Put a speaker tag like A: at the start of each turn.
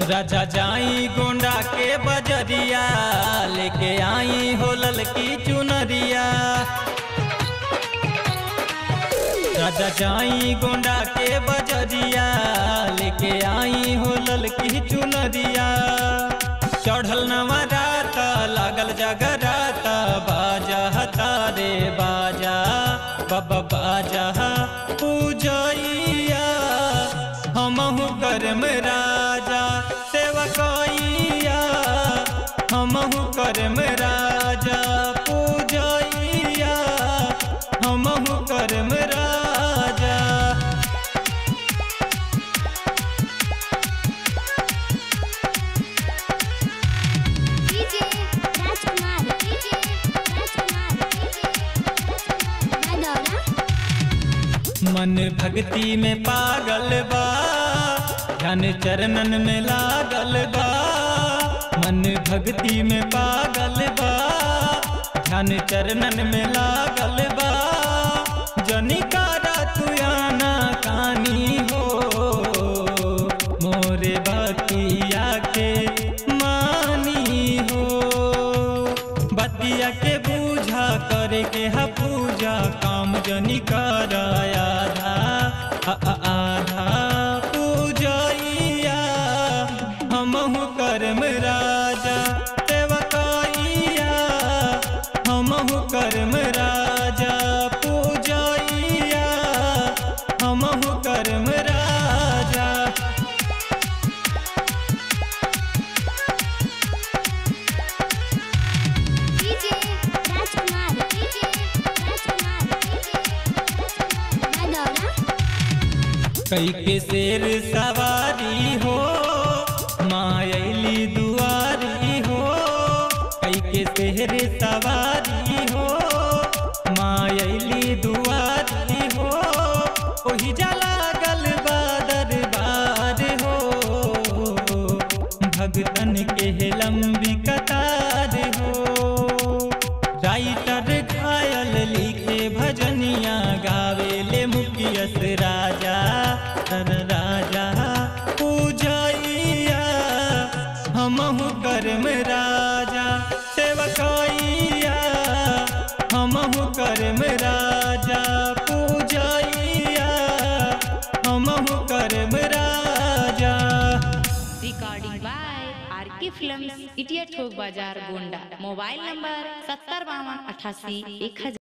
A: राजा जाई गोंडा के बजरिया, लेके आई हो ललकी चुनरिया। राजा जाई गोंडा के बजरिया, लेके आई हो ललकी चुनरिया। चढ़ल नवरात लागल जगरात करम राजा पूजैया हमहु करम राजा। मन भक्ति में पागल बा ध्यान चरणन में लागल बा। मन भक्ति में पागल बा। ध्यान चरणन में लागल बा। जनिकारा तू आना कानी हो। मोरे बतिया के मानी हो। बतिया के बूझा करे के हा पूजा काम जनी कर आधा आ- आ- आधा कई के शेर सवारी हो मायली दुआरी हो, कई के शेर सवारी हो मायली दुआरी हो, ओही जला गल हो। भगतन के लंबी कतार हो राइटर
B: फ़िल्म थोक बाज़ार गोंडा. मोबाइल नंबर सत्तर बावन अठासी एक हज़ार.